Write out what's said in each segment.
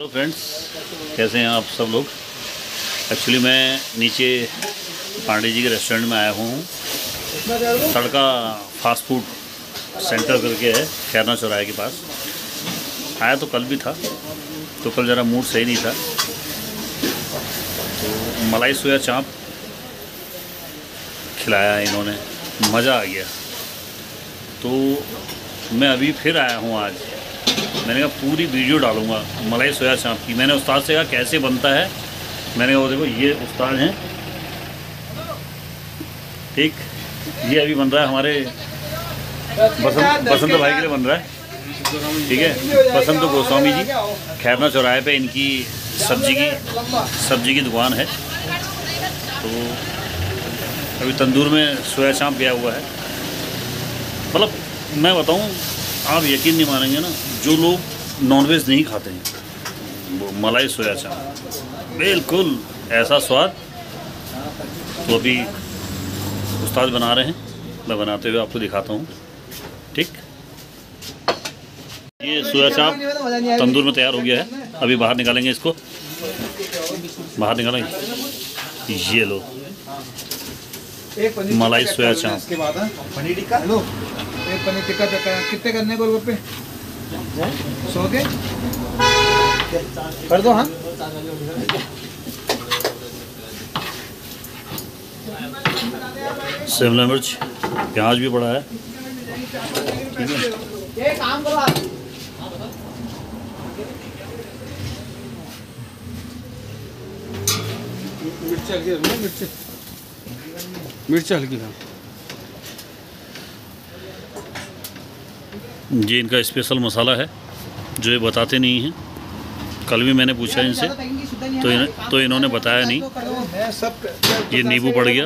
Hello friends कैसे हैं आप सब लोग? एक्चुअली मैं नीचे पांडे जी के रेस्टोरेंट में आया हूँ। सड़का फास्ट फ़ूड सेंटर करके है, खैरना चौराहे के पास। आया तो कल भी था तो कल ज़रा मूड सही नहीं था। तो मलाई सोया चाप खिलाया इन्होंने, मज़ा आ गया। तो मैं अभी फिर आया हूँ आज। मैंने कहा, पूरी वीडियो डालूँगा, मलाई सोया चाप की। मैंने उस्ताद से कहा, कैसे बनता है? मैंने कहा देखो, ये उस्ताद हैं। ठीक, ये अभी बन रहा है हमारे बसंत बसंत भाई के लिए बन रहा है। ठीक है, बसंत गोस्वामी जी, खैरना चौराहे पे इनकी सब्ज़ी की सब्ज़ी की दुकान है। तो अभी तंदूर में सोया चाप गया हुआ है। मतलब मैं बताऊँ, आप यकीन नहीं मानेंगे ना जो लोग नॉनवेज नहीं खाते हैं, वो मलाई सोया चाप बिल्कुल ऐसा स्वाद तो अभी उस्ताद बना रहे हैं। मैं बनाते हुए आपको दिखाता हूँ। ठीक? ये सोया चाप तंदूर में तैयार हो गया है। अभी बाहर निकालेंगे इसको। बाहर निकालेंगे। ये लो। मलाई सोया चाप। पनीर टिक्का। कितने करने गोलगप्पे? सौ के? कर दो हाँ। शिमला मिर्च प्याज भी बड़ा है। ठीक है। काम करो मिर्च हल्की मिर्च। मिर्च हल्की था ये इनका स्पेशल मसाला है जो ये बताते नहीं हैं। कल भी मैंने पूछा इनसे तो इन, तो इन्होंने बताया नहीं। ये नींबू पड़ गया।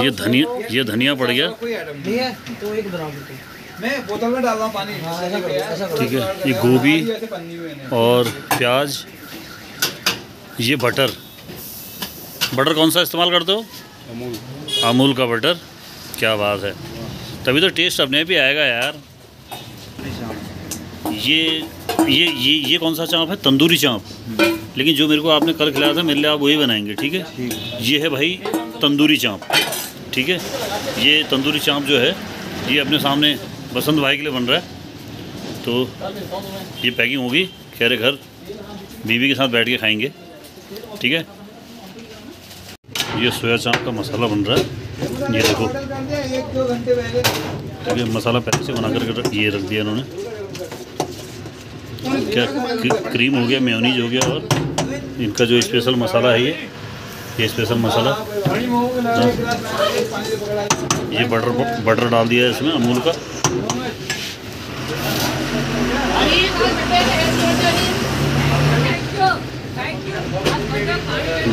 ये धनिया ये धनिया पड़ गया। है। तो एक बनाओ बिल्कुल मैं बोतल में डाल रहा हूँ। ठीक है। ये गोभी और प्याज ये बटर बटर कौन सा इस्तेमाल करते हो? अमूल। अमूल का बटर क्या बात है। तभी तो टेस्ट अपने भी आएगा यार। ये ये ये ये कौन सा चाँप है? तंदूरी चाँप। लेकिन जो मेरे को आपने कल खिलाया था मेरे लिए आप वही बनाएँगे ठीक है? ये है भाई तंदूरी चाँप ठीक है? ये तंदूरी चाँप जो है ये अपने सामने बसंत भाई के लिए बन रहा है। तो ये पैकिंग होगी खैर घर बीवी के साथ बैठ के खाएँगे ठीक है? ये सोया चाँप का मसाला बन रहा है। ये देखो ठीक है मसाला पहले से बना कर रख- ये रख दिया इन्होंने। क्या क्रीम हो गया, मेयोनीज हो गया और इनका जो स्पेशल मसाला है ये ये स्पेशल मसाला। ये बटर बटर डाल दिया है इसमें अमूल का।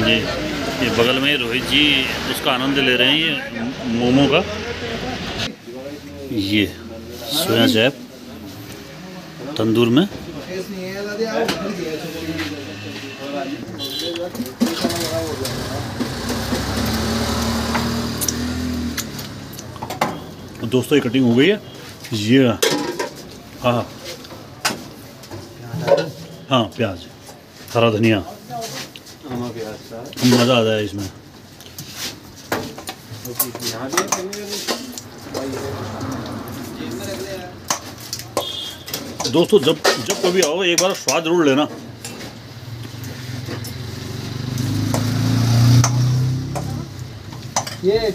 जी ये बगल में रोहित जी उसका आनंद ले रहे हैं ये मोमो का। ये सोया चैप तंदूर में। दिया दोस्तों, ये कटिंग हो गई है। ये हाँ। हाँ प्याज, हरा धनिया। मज़ा आता है इसमें। दोस्तों जब जब कभी आओ एक बार स्वाद ज़रूर लेना। ये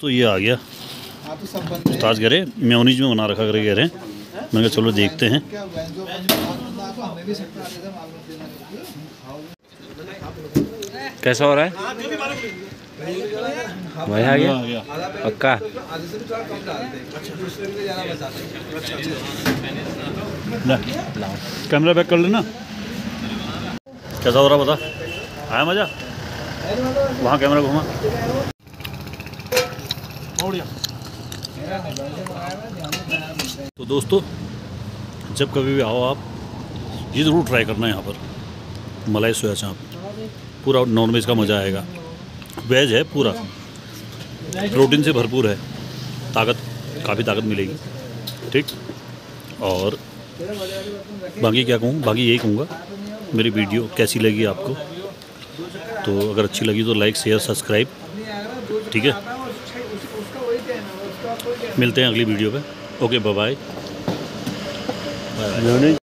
तो ये आ गया। आप ही सब बंद उस्ताद कह रहे म्योनीज में बना रखा करे कह रहे हैं। मैंने कहा चलो देखते हैं। है देना कैसा हो रहा है? वही आ गया? पक्का? कैमरा बैक कर लेना। कैसा हो रहा बता? आया मज़ा? वहाँ कैमरा घुमा। तो दोस्तों, जब कभी भी आओ आप, ये ज़रूर ट्राई करना यहाँ पर, मलाई सोया चाप। पूरा नॉनवेज का मज़ा आएगा। वेज है पूरा। प्रोटीन से भरपूर है। ताकत, काफ़ी ताकत मिलेगी। ठीक? और बाकी क्या कहूँ? बाकी यही कहूँगा। मेरी वीडियो कैसी लगी आपको? तो अगर अच्छी लगी तो लाइक, शेयर, सब्सक्राइब। ठीक है? मिलते हैं अगली वीडियो पे। Okay bye bye